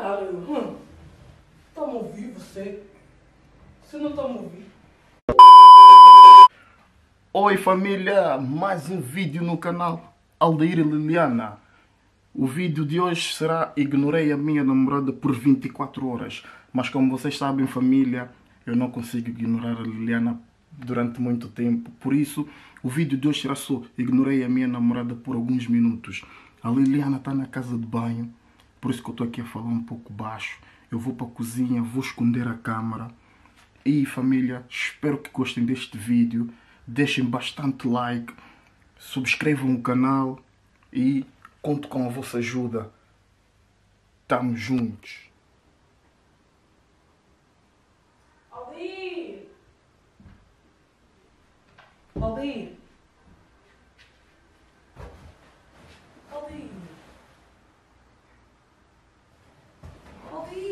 Caralho, hum. Me ouvir você? Você não tá ouvir? Oi família, mais um vídeo no canal Aldeir Liliana. O vídeo de hoje será Ignorei a minha namorada por 24 horas. Mas como vocês sabem família, eu não consigo ignorar a Liliana durante muito tempo. Por isso, o vídeo de hoje será só Ignorei a minha namorada por alguns minutos. A Liliana está na casa de banho, por isso que eu estou aqui a falar um pouco baixo. Eu vou para a cozinha, vou esconder a câmera. E família, espero que gostem deste vídeo. Deixem bastante like, subscrevam o canal e conto com a vossa ajuda. Tamo juntos. Aldir! Aldir! Aldir! Aldir!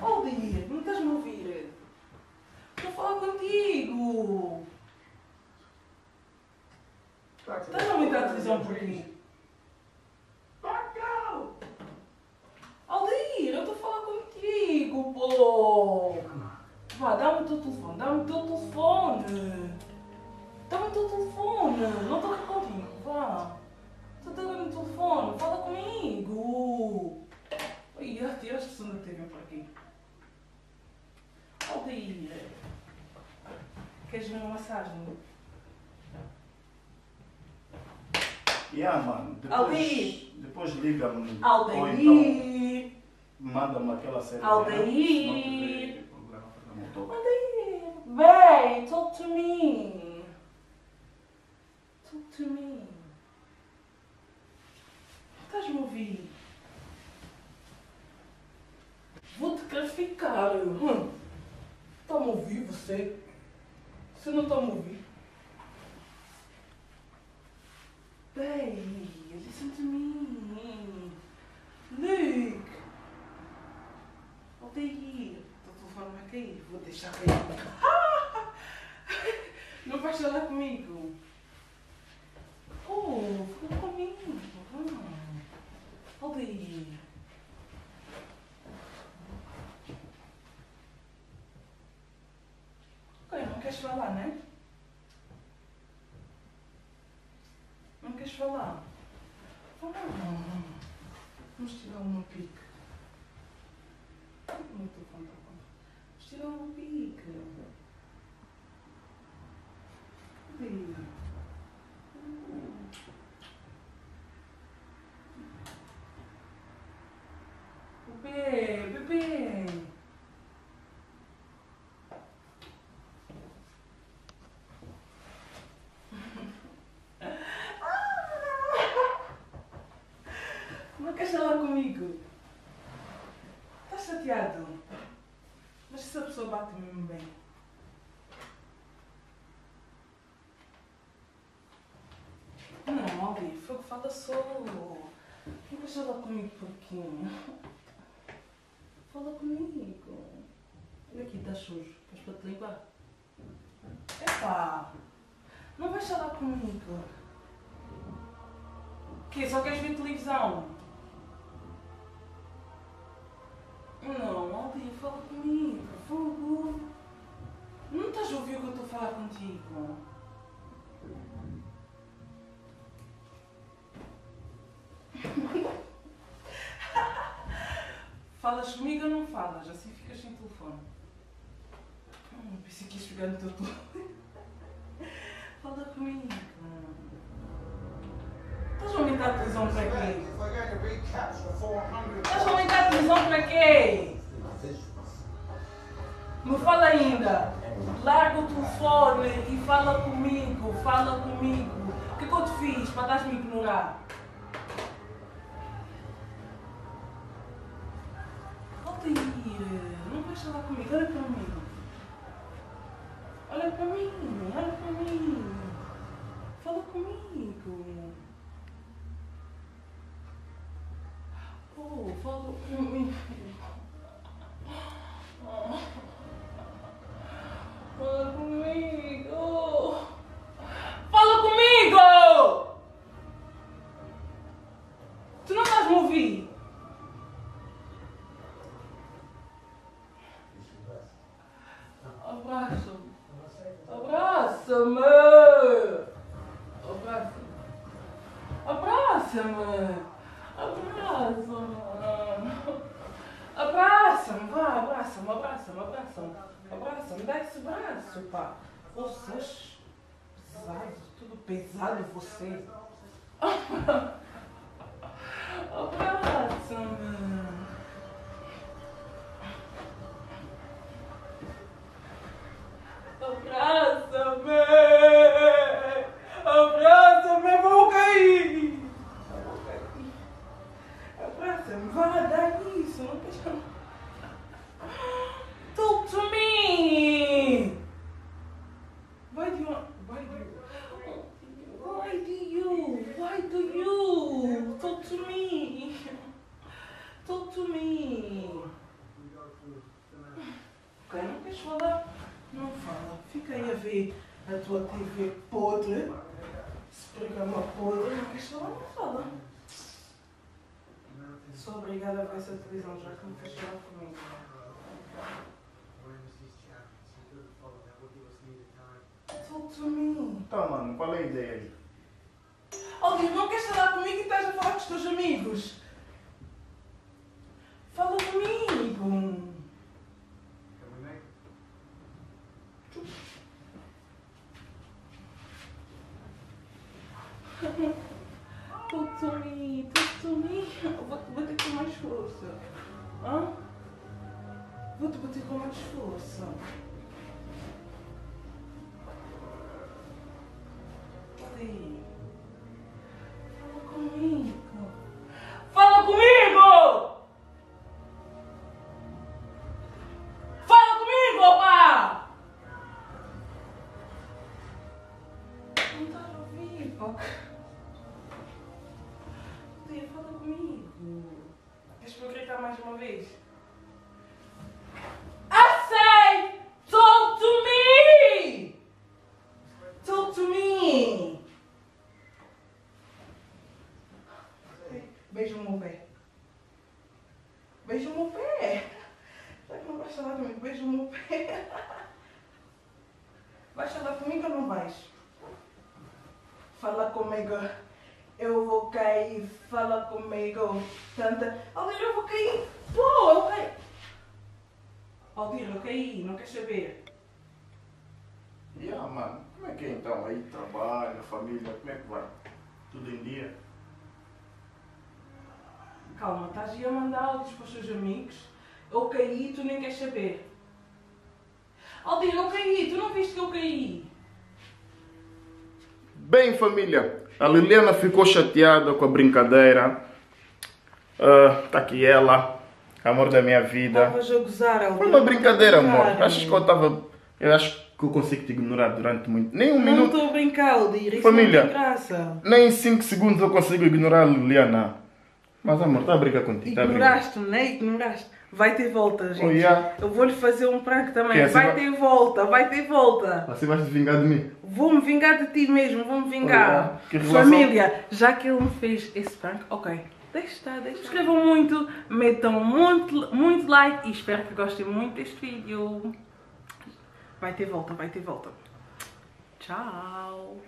Aldir, não estás-me a ouvir? Estou a falar Estás a aumentar a televisão por aqui? Aldir, eu estou a falar contigo, pô! Vá, dá-me o teu telefone, dá-me o teu telefone! Dá-me o teu telefone! Não estou aqui contigo, vá! Estou a dar o telefone, fala comigo! Ai, já tiraste o som da TV por aqui. Aldir! Queres uma massagem? Yeah, mano. Aldeir. depois liga-me. Ou então manda-me aquela série. Motor. Aldeir! Babe, talk to me! Talk to me! Estás-me a ouvir? Vou-te classificar! Hum. Está-me a ouvir você? Você não está me ouvir? Babe, listen to me! Look! Aldeir! O telefone vai cair, vou deixar cair. Não vais falar comigo? Oh, fala comigo. Ah. Aldeir! Ok, não queres falar, não? Não queres falar? Fala. Vamos tirar uma pique. O meu telefone está. Vamos tirar uma pique. Cadê? Bebê, bebê. Não queres falar comigo? Estás chateado? Mas essa pessoa bate mesmo bem. Não, Aldi, foi o que só. Não queres falar comigo pouquinho? Fala comigo. Olha aqui, está sujo. Queres para te limpar? Epá! Não vais falar comigo. Quê? Só queres ver televisão? Não, Aldi, fala comigo. Fogo. Não estás a ouvir o que eu estou a falar contigo? Falas comigo ou não falas? Assim ficas sem telefone. Hum, pensei que ias pegar no teu telefone. Fala comigo. Estás a aumentar a televisão para quê? Estás a aumentar a televisão para quê? Ainda. Larga o telefone e fala comigo. Fala comigo. O que é que eu te fiz para estás-me ignorar? Altair, não vais falar comigo. Olha para mim. Olha para mim. Olha para mim. Fala comigo. Oh, fala comigo. Abraça-me, abraça-me, abraça-me. Dá esse braço, pá. Vocês, pesado, tudo pesado você. Abraça-me! Abraça-me, eu vou cair! Eu vou cair. Abraça-me, vá, dá isso, não deixa. Talk to me! Why do you want. Why do you. Why do you? Why do you? Talk to me! Talk to me! Ok, não queres falar? Não fala. Fica aí a ver a tua TV podre. Esse programa podre. Não queres falar? Não fala. Sou obrigada a ver essa televisão já que não queres falar comigo. Talk to me. Tá, mano, qual é a ideia aí? Alguém não queres falar comigo e estás a falar com os teus amigos? Fala comigo. Talk to me. Vou-te bater com mais força. Hã? Vou-te bater com mais força. Sim. I talk to me! Talk to me! Beija o meu pé. Beija o meu pé. Já que não vais falar comigo, beija o meu pé. Vais falar comigo ou não vais? Fala comigo. Eu vou cair. Fala comigo. Tanta. Aldir, eu vou cair. Pô, eu. Aldir, eu caí. Não queres saber? Yeah, mano, como é que é então? Aí trabalho, família, como é que vai? Tudo em dia? Calma, estás aí a mandar áudios para os teus amigos. Eu caí e tu nem queres saber. Aldir, eu caí. Tu não viste que eu caí? Bem, família, a Liliana ficou chateada com a brincadeira. Ah, tá aqui ela, amor da minha vida. Estavas a gozar, Aldir. Foi uma brincadeira, amor. Acho que eu tava. Eu acho que eu consigo te ignorar durante muito. Nem um Não minuto. estou a brincar, Aldir. Isso Família. não tem graça. Nem 5 segundos eu consigo ignorar a Liliana. Mas amor, tá a brincar contigo. Tá. Ignoraste-me, né? Ignoraste. Vai ter volta, gente. Oh, yeah. Eu vou-lhe fazer um prank também. Que assim vai vai- ter volta, vai ter volta. Você vai se vingar de mim? Vou-me vingar de ti mesmo, vou-me vingar. Olha, que relação- Família, já que ele me fez esse prank, ok. Deixa deixa. Escrevam muito, metam muito, muito like e espero que gostem muito deste vídeo. Vai ter volta, vai ter volta. Tchau.